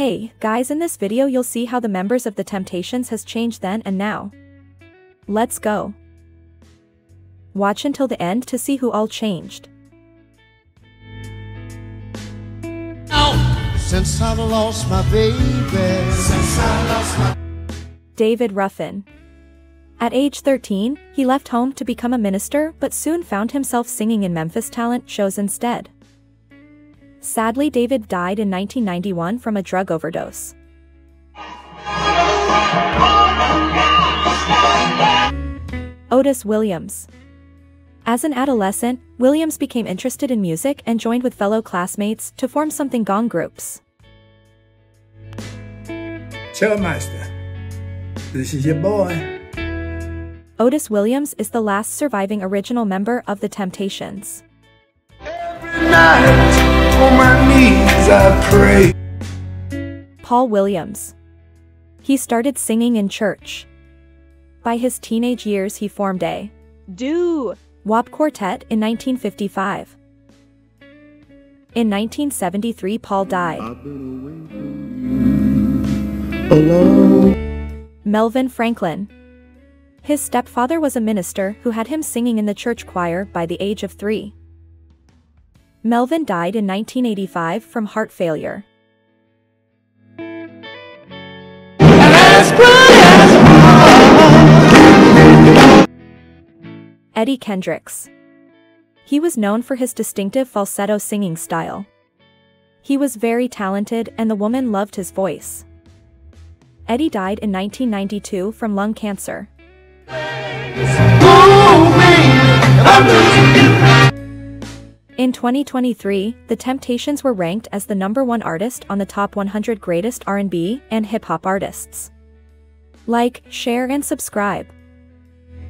Hey, guys in this video you'll see how the members of the Temptations has changed then and now. Let's go. Watch until the end to see who all changed. Since I lost my baby. Since I lost my David Ruffin. At age 13, he left home to become a minister but soon found himself singing in Memphis talent shows instead. Sadly David died in 1991 from a drug overdose. Otis Williams. As an adolescent, Williams became interested in music and joined with fellow classmates to form something gong groups. Master, this is your boy. Otis Williams is the last surviving original member of the Temptations. I pray. Paul Williams. He started singing in church. By his teenage years he formed a Do WAP quartet in 1955. In 1973 Paul died. Alone. Melvin Franklin. His stepfather was a minister who had him singing in the church choir by the age of three. Melvin died in 1985 from heart failure. Eddie Kendricks. He was known for his distinctive falsetto singing style. He was very talented and the woman loved his voice. Eddie died in 1992 from lung cancer. In 2023, The Temptations were ranked as the number one artist on the top 100 greatest R&B and hip-hop artists. Like, share and subscribe.